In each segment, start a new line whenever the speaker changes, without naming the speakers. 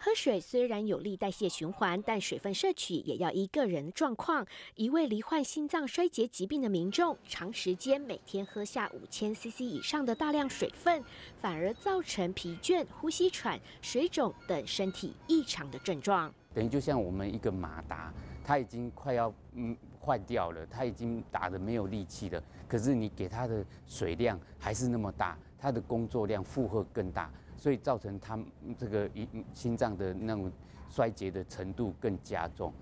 喝水虽然有利代谢循环，但水分摄取也要依个人状况。一位罹患心脏衰竭疾病的民众，长时间每天喝下五千 CC 以上的大量水分，反而造成疲倦、呼吸喘、水肿等身体异常的症状。
等于就像我们一个马达，它已经快要嗯坏掉了，它已经打的没有力气了，可是你给它的水量还是那么大，它的工作量负荷更大。所以造成他这个一心脏的那种衰竭的程度更加重。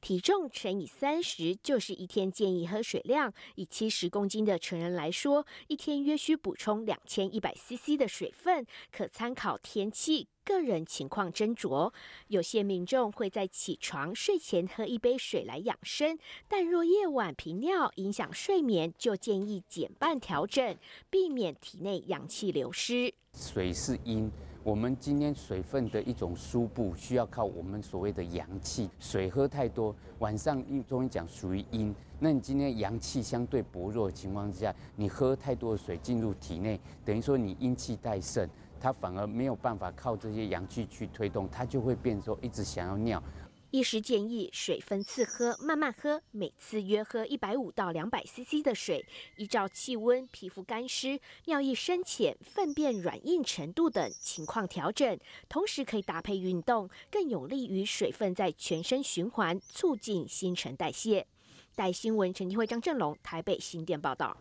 体重乘以三十就是一天建议喝水量。以七十公斤的成人来说，一天约需补充两千一百 CC 的水分，可参考天气。个人情况斟酌，有些民众会在起床、睡前喝一杯水来养生，但若夜晚频尿影响睡眠，就建议减半调整，避免体内氧气流失。
水是阴，我们今天水分的一种输布需要靠我们所谓的阳气。水喝太多，晚上中医讲属于阴，那你今天阳气相对薄弱的情况之下，你喝太多的水进入体内，等于说你阴气太盛。它反而没有办法靠这些阳气去推动，它就会变说一直想要尿。
医师建议水分次喝，慢慢喝，每次约喝一百五到两百 CC 的水，依照气温、皮肤干湿、尿液深浅、粪便软硬程度等情况调整。同时可以搭配运动，更有利于水分在全身循环，促进新陈代谢。待新闻陈金辉、张振龙台北新店报道。